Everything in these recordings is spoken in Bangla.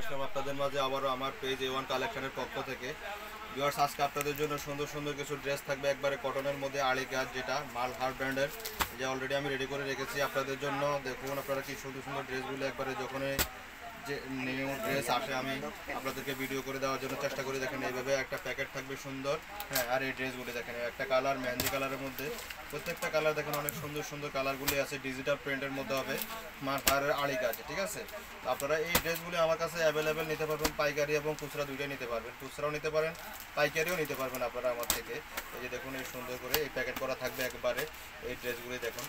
আসলাম আপনাদের মাঝে আবারও আমার পেজ এ ওয়ান কালেকশনের পক্ষ থেকে। ভিওয়ার্স আজকে আপনাদের জন্য সুন্দর সুন্দর কিছু ড্রেস থাকবে। একবারে কটনের মধ্যে আড়ি কাজ যেটা, মাল হার ব্র্যান্ডের, যে অলরেডি আমি রেডি করে রেখেছি আপনাদের জন্য। দেখুন আপনারা কি সুন্দর সুন্দর ড্রেসগুলো একবারে যখনই যে নিউ ড্রেস আসে, আমি আপনাদেরকে ভিডিও করে দেওয়ার জন্য চেষ্টা করি। দেখেন, এইভাবে একটা প্যাকেট থাকবে সুন্দর। হ্যাঁ আর এই ড্রেসগুলি দেখেন, একটা কালার মেহেন্দি কালারের মধ্যে। প্রত্যেকটা কালার দেখেন, অনেক সুন্দর সুন্দর কালারগুলি আছে। ডিজিটাল প্রিন্টের মধ্যে হবে। মাথার আড়ি কাছে ঠিক আছে? আপনারা এই ড্রেসগুলি আমার কাছে অ্যাভেলেবেল নিতে পারবেন, পাইকারি এবং খুচরা দুইটাই নিতে পারবেন। খুচরাও নিতে পারেন, পাইকারিও নিতে পারবেন আপনারা আমার থেকে। এই যে দেখুন, এই সুন্দর করে এই প্যাকেট করা থাকবে একবারে। এই ড্রেসগুলি দেখুন।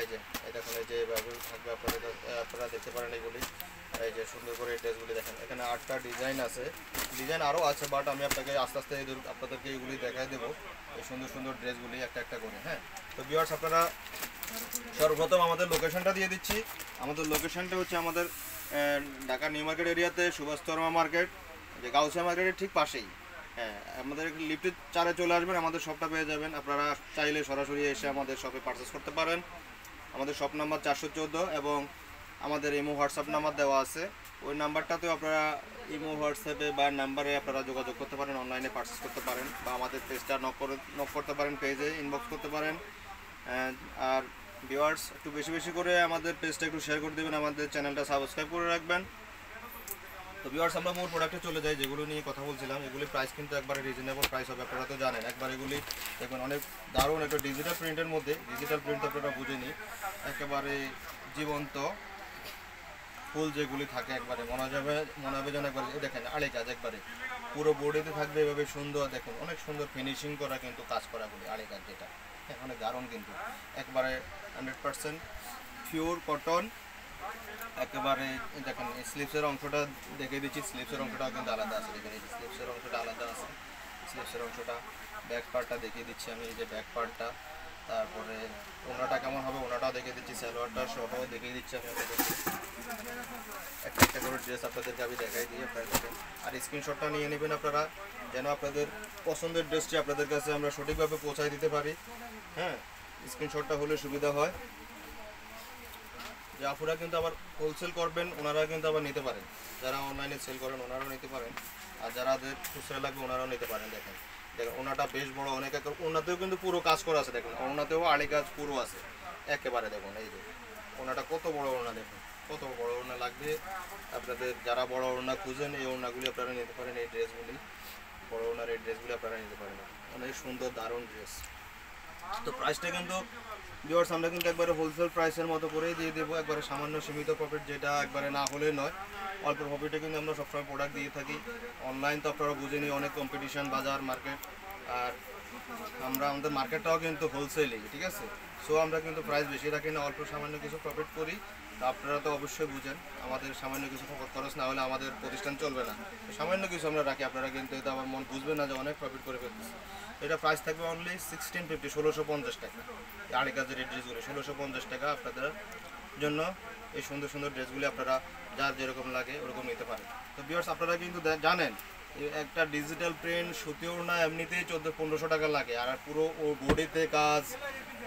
এই যে, এই দেখুন, এই যে এইভাবে থাকবে আপনাদের, আপনারা দেখতে পারেন এইগুলি এই যে সুন্দর করে ড্রেসগুলি দেখেন। এখানে আটটা ডিজাইন আছে। ডিজাইন আরও আছে বাট আমি আপনাকে আস্তে আস্তে আপনাদেরকে এইগুলি দেখাই দেবো। এই সুন্দর সুন্দর ড্রেসগুলি একটা একটা করে হ্যাঁ? তো ভিউয়ার্স আপনারা সর্বপ্রথম আমাদের লোকেশনটা দিয়ে দিচ্ছি। আমাদের লোকেশনটা হচ্ছে আমাদের ঢাকা নিউ মার্কেট এরিয়াতে সুভাষতর্মা মার্কেট, যে গাউসিয়া মার্কেটের ঠিক পাশেই। হ্যাঁ আমাদের লিফটের চারে চলে আসবেন, আমাদের শপটা পেয়ে যাবেন। আপনারা চাইলে সরাসরি এসে আমাদের শপে পারচেস করতে পারেন। আমাদের শপ নাম্বার চারশো চোদ্দ এবং আমাদের ইমো হোয়াটসঅ্যাপ নাম্বার দেওয়া আছে। ওই নাম্বারটাতেও আপনারা ইমো, হোয়াটসঅ্যাপে বা নাম্বারে আপনারা যোগাযোগ করতে পারেন, অনলাইনে পারচেস করতে পারেন বা আমাদের পেজটা নক করে নক করতে পারেন পেজে ইনবক্স করতে পারেন। আর ভিউয়ার্স একটু বেশি বেশি করে আমাদের পেজটা একটু শেয়ার করে দেবেন, আমাদের চ্যানেলটা সাবস্ক্রাইব করে রাখবেন। তো ভিউয়ার্স আমরা মূল প্রোডাক্টে চলে যাই, যেগুলো নিয়ে কথা বলছিলাম। এগুলি প্রাইস কিন্তু একবারে রিজনেবল প্রাইস হবে, আপনারা তো জানেন। একবার এগুলি দেখবেন, অনেক দারুণ একটা ডিজিটাল প্রিন্টের মধ্যে ডিজিটাল প্রিন্ট আপনারা বুঝেনি একেবারে জীবন্ত। ফুল যেগুলি থাকে একবারে মনে যাবে মনে হবে যেন একবারে দেখেন আড়ে কাজ একবারে। পুরো বোর্ডেতে থাকবে এভাবে সুন্দর দেখুন অনেক সুন্দর ফিনিশিং করা কিন্তু কাজ করা করাগুলি আড়ে কাজ যেটা। হ্যাঁ, অনেক দারুণ কিন্তু। একবারে হান্ড্রেড পার্সেন্ট পিওর কটন একেবারে দেখেন স্লিপসের অংশটা দেখে দিচ্ছি স্লিপসের অংশটাও কিন্তু আলাদা আছে। দেখেন এই স্লিপসের অংশটা আলাদা আছে। স্লিপসের অংশটা ব্যাক পার্টটা দেখিয়ে দিচ্ছি আমি এই যে ব্যাক পার্টটা তারপরে ওনাটা কেমন হবে ওনাটাও দেখিয়ে দিচ্ছি সালোয়ারটা সহ দেখিয়ে দিচ্ছি আমি একটা একটা করে ড্রেস আপনাদেরকে আমি দেখাই দিই আপনারা দেখেন আর স্ক্রিনশটটা নিয়ে নেবেন আপনারা, যেন আপনাদের পছন্দের ড্রেসটি আপনাদের কাছে আমরা সঠিকভাবে পৌঁছায় দিতে পারি। হ্যাঁ স্ক্রিনশটটা হলে সুবিধা হয়। যে কিন্তু আবার হোলসেল করবেন, ওনারা কিন্তু আবার নিতে পারেন। যারা অনলাইনে সেল করেন, ওনারাও নিতে পারেন। আর যারাদের খুচরা লাগবে, ওনারাও নিতে পারেন, দেখেন। দেখেন, ওনাটা বেশ বড়, অনেক এক ওনাতেও কিন্তু পুরো কাজ করা আছে, দেখেন। ওনাতেও আড়ি কাজ পুরো আছে। একেবারে দেখুন, এই যে, ওনাটা কত বড় ওনা দেখুন। কত বড় ওনা লাগবে। আপনাদের যারা বড় ওনা খুঁজেন, এই ওনাগুলি আপনারা নিতে পারেন, এই ড্রেসগুলি। বড় ওনার এই ড্রেসগুলি আপনারা নিতে পারেন। অনেক সুন্দর, দারুণ ড্রেস। তো প্রাইসটা কিন্তু ভিউয়ার্স আমরা কিন্তু একবারে হোলসেল প্রাইসের মতো করেই দিয়ে দেবো। একবারে সামান্য সীমিত প্রফিট যেটা একবারে না হলে নয়। অল্প প্রফিটে কিন্তু আমরা সবসময় প্রোডাক্ট দিয়ে থাকি। অনলাইন তো আপনারা বুঝেনি অনেক কম্পিটিশন বাজার মার্কেট আর আমরা, আমাদের মার্কেটটাও কিন্তু হোলসেলই ঠিক আছে? সো আমরা কিন্তু প্রাইস বেশি রাখি না, অল্প সামান্য কিছু প্রফিট করি। আপনারা তো অবশ্যই বুঝেন, আমাদের সামান্য কিছু খরচ না হলে আমাদের প্রতিষ্ঠান চলবে না। সামান্য কিছু আমরা রাখি, আপনারা কিন্তু এটা আমার মন বুঝবেন না যে অনেক প্রফিট করে ফেলতেছি। এটা প্রাইস থাকবে অনলি সিক্সটিন ফিফটি ষোলোশো পঞ্চাশ টাকা। আড়ি কাজের এই ড্রেসগুলো, ষোলোশো পঞ্চাশ টাকা আপনাদের জন্য এই সুন্দর সুন্দর ড্রেসগুলি আপনারা যার যেরকম লাগে ওরকম নিতে পারেন। তো বিয়ার্স আপনারা কিন্তু জানেন একটা ডিজিটাল প্রিন্ট সুতিও না, এমনিতেই চোদ্দ পনেরোশো টাকা লাগে। আর পুরো ও বডিতে কাজ,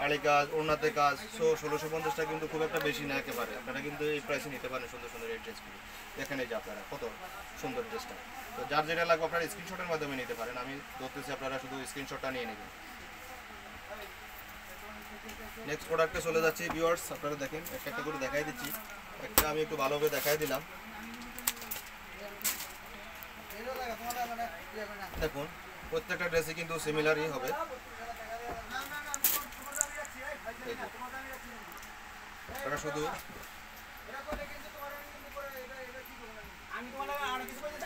আড়ি কাজ, ওড়নাতে কাজ সো ষোলোশো পঞ্চাশটা কিন্তু খুব একটা বেশি না একেবারে। আপনারা কিন্তু এই প্রাইসে নিতে পারেন সুন্দর সুন্দর এই ড্রেসগুলি দেখেন এই যে আপনারা, কত সুন্দর ড্রেসটা তো যার যেটা লাগবে আপনারা স্ক্রিনশটের মাধ্যমে নিতে পারেন। আমি ধরতেছি আপনারা শুধু স্ক্রিনশটটা নিয়ে নেবেন। নেক্সট প্রোডাক্টে চলে যাচ্ছি ভিউয়ার্স আপনারা দেখেন একটা একটা করে দেখাই দিচ্ছি। একটা আমি একটু ভালোভাবে দেখাই দিলাম। দেখুন, প্রত্যেকটা ড্রেসে কিন্তু সিমিলারই হবে। আপনারা শুধু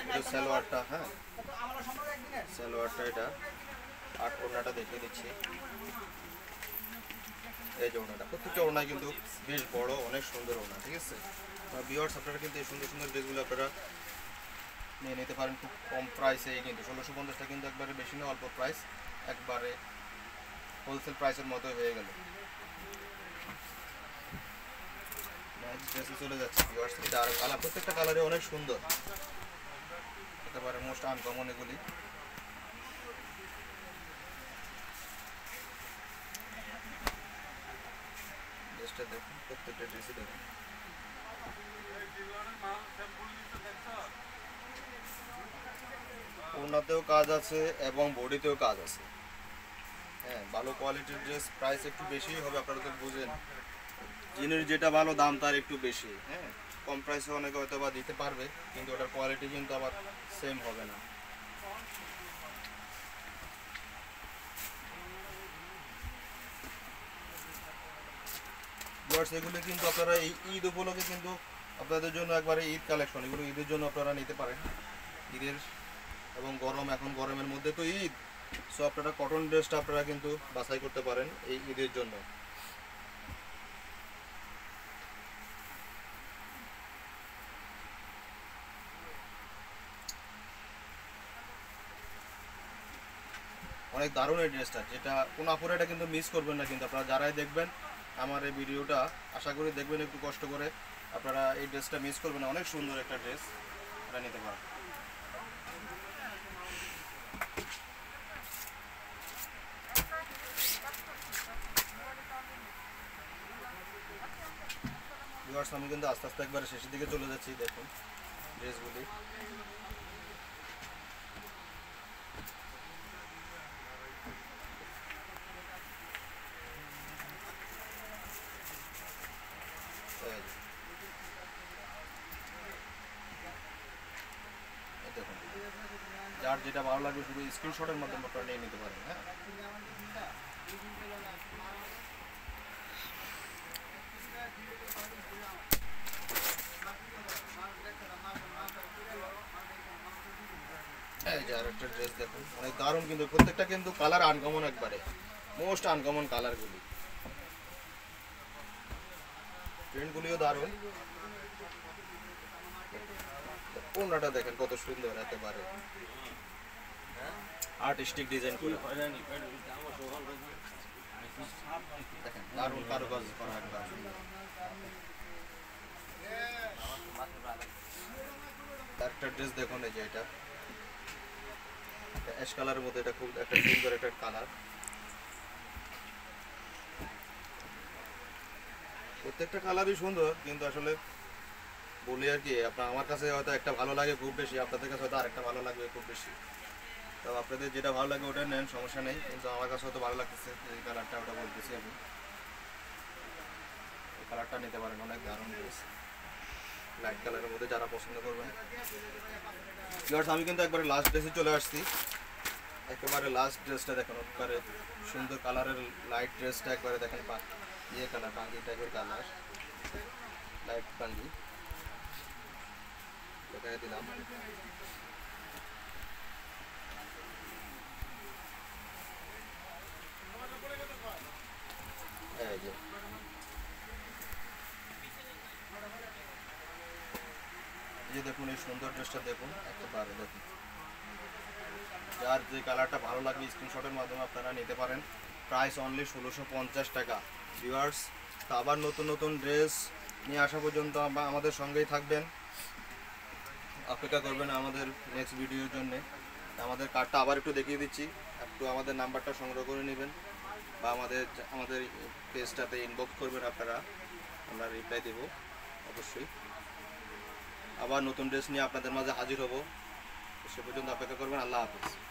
এটা সালোয়ারটা হ্যাঁ। সালোয়ারটা এটা। আট ওড়নাটা দেখিয়ে দিচ্ছি। এই যে ওড়নাটা, প্রত্যেকটা ওড়না কিন্তু বেশ বড়, অনেক সুন্দর ওড়না, ঠিক আছে? বিয়ার্স আপনারা কিন্তু এই সুন্দর সুন্দর ড্রেসগুলো আপনারা নিয়ে নিতে পারেন খুব কম প্রাইসে কিন্তু ষোলোশো পঞ্চাশটা কিন্তু একবারে বেশি না, অল্প প্রাইস একবারে হোলসেল প্রাইসের মতো হয়ে গেল। চলে যাচ্ছে আর কালার প্রত্যেকটা কালারে অনেক সুন্দর। একেবারে মোস্ট আনকমন এগুলি। দেখুন, প্রত্যেকটা ড্রেসই দেখুন। ওনাতেও কাজ আছে এবং বডিতেও কাজ আছে। হ্যাঁ ভালো কোয়ালিটির ড্রেস প্রাইস একটু বেশি হবে, আপনারা তো বুঝেন। জিনের যেটা ভালো, দাম তার একটু বেশি। হ্যাঁ কম প্রাইসে অনেকে হয়তো বা দিতে পারবে, কিন্তু ওটার কোয়ালিটি কিন্তু আবার সেম হবে না। এগুলো কিন্তু আপনারা এই ঈদ উপলক্ষে কিন্তু আপনাদের জন্য একবারে ঈদ কালেকশন এগুলো ঈদের জন্য আপনারা নিতে পারেন। ঈদের এবং গরম, এখন গরমের মধ্যে তো ঈদ। সো আপনারা কটন ড্রেসটা আপনারা কিন্তু বাছাই করতে পারেন এই ঈদের জন্য। অনেক দারুণ এই ড্রেসটা যেটা কোনো আপুরে এটা কিন্তু মিস করবেন না কিন্তু আপনারা যারাই দেখবেন আমার এই ভিডিওটা, আশা করি দেখবেন একটু কষ্ট করে আপনারা এই ড্রেসটা মিস করবেন অনেক সুন্দর একটা ড্রেস এটা নিতে পারেন। ভিউয়ার্স আমি কিন্তু আস্তে আস্তে একবারে শেষের দিকে চলে যাচ্ছি, দেখুন, ড্রেসগুলি। যার যেটা ভালো লাগবে শুধু স্ক্রিনশটের মাধ্যমে আপনারা নিয়ে নিতে পারেন হ্যাঁ এই যে আরেকটা ড্রেস দেখুন অনেক দারুণ কিন্তু প্রত্যেকটা কিন্তু কালার আনকমন একবারে। মোস্ট আনকমন কালারগুলি প্রিন্টগুলিও দারুণ। ওনাটা দেখেন, কত সুন্দর একেবারে। আর্টিস্টিক ডিজাইন করে। দেখেন, দারুণ কারুকাজ করা একবার। একটা ড্রেস দেখুন এই যে এটা। অ্যাশ কালারের মধ্যে এটা খুব একটা সুন্দর একটা কালার প্রত্যেকটা কালারই সুন্দর, কিন্তু আসলে বলি আর কি, আপনার আমার কাছে হয়তো একটা ভালো লাগে খুব বেশি, আপনাদের কাছে হয়তো আরেকটা ভালো লাগবে খুব বেশি। তো আপনাদের যেটা ভালো লাগে ওটা নেন, সমস্যা নেই, কিন্তু আমার কাছে হয়তো ভালো লাগতেছে এই কালারটা ওটা বলতেছি আমি। এই কালারটা নিতে পারেন, অনেক দারুণ ড্রেস লাইট কালারের মধ্যে যারা পছন্দ করবেন। ভিউয়ার্স আমি কিন্তু একবারে লাস্ট ড্রেসে চলে আসছি। একেবারে লাস্ট ড্রেসটা দেখুন, একবারে সুন্দর কালারের লাইট ড্রেসটা একবারে দেখেন ইয়ে কালার পাঙ্গি টাইপের কালার লাইট পাঙ্গি। দিলাম। এই যে। যে দেখুন, এই সুন্দর ড্রেসটা দেখুন, একেবারে দেখুন। যার যে কালারটা ভালো লাগবে স্ক্রিনশটের মাধ্যমে আপনারা নিতে পারেন। প্রাইস অনলি ষোলোশো পঞ্চাশ টাকা। ভিউয়ার্স তো আবার নতুন নতুন ড্রেস নিয়ে আসা পর্যন্ত আমাদের সঙ্গেই থাকবেন। অপেক্ষা করবেন আমাদের নেক্সট ভিডিওর জন্য। আমাদের কার্ডটা আবার একটু দেখিয়ে দিচ্ছি। একটু আমাদের নাম্বারটা সংগ্রহ করে নেবেন। বা আমাদের আমাদের পেজটাতে ইনবক্স করবেন আপনারা। আমরা রিপ্লাই দেব, অবশ্যই। আবার নতুন ড্রেস নিয়ে আপনাদের মাঝে হাজির হব। সে পর্যন্ত অপেক্ষা করবেন আল্লাহ হাফিজ।